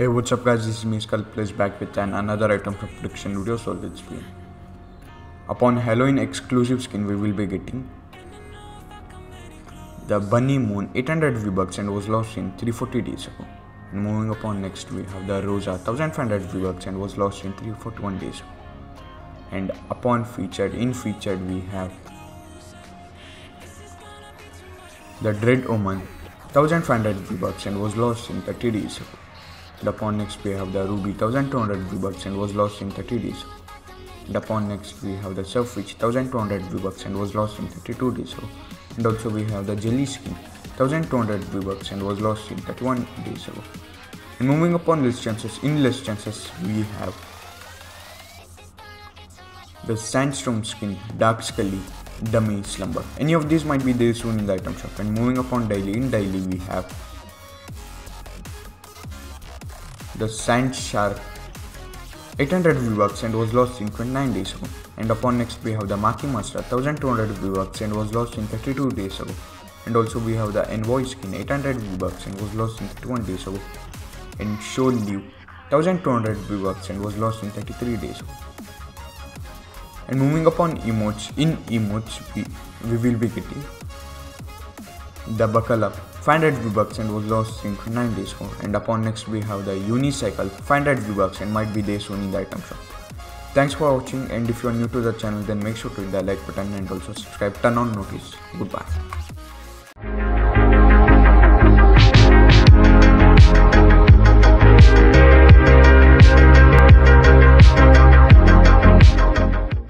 Hey what's up guys this is me Skull Playz back with an another item from prediction video so let's begin. Upon Halloween exclusive skin we will be getting the Bunny Moon 800 V-Bucks and was lost in 340 days ago. And moving upon next we have the Rosa 1500 V-Bucks and was lost in 341 days ago. And upon featured in featured we have the Dread Omen 1500 V-Bucks and was lost in 30 days ago. And upon next we have the Ruby 1200 V-Bucks and was lost in 30 days. And upon next we have the Surfwitch 1200 V-Bucks and was lost in 32 days. ago. And also we have the Jelly Skin 1200 V-Bucks and was lost in 31 days ago. And moving upon list chances, in list chances we have the Sandstorm Skin Dark Scully Dummy Slumber. Any of these might be there soon in the item shop. And moving upon daily, in daily we have the Sand Shark 800 V-Bucks and was lost in 29 days ago. And upon next we have the Maki Master 1200 V-Bucks and was lost in 32 days ago. And also we have the Envoy skin 800 V-Bucks and was lost in 31 days ago. And Show Liu 1200 V-Bucks and was lost in 33 days ago. And moving upon emotes, in emotes we, we will be getting the Buckle Up 500 V-Bucks and was lost in 9 days ago. And upon next we have the Unicycle 500 V-Bucks and might be there soon in the item shop. Thanks for watching and if you are new to the channel then make sure to hit the like button and also subscribe turn on notice. Goodbye.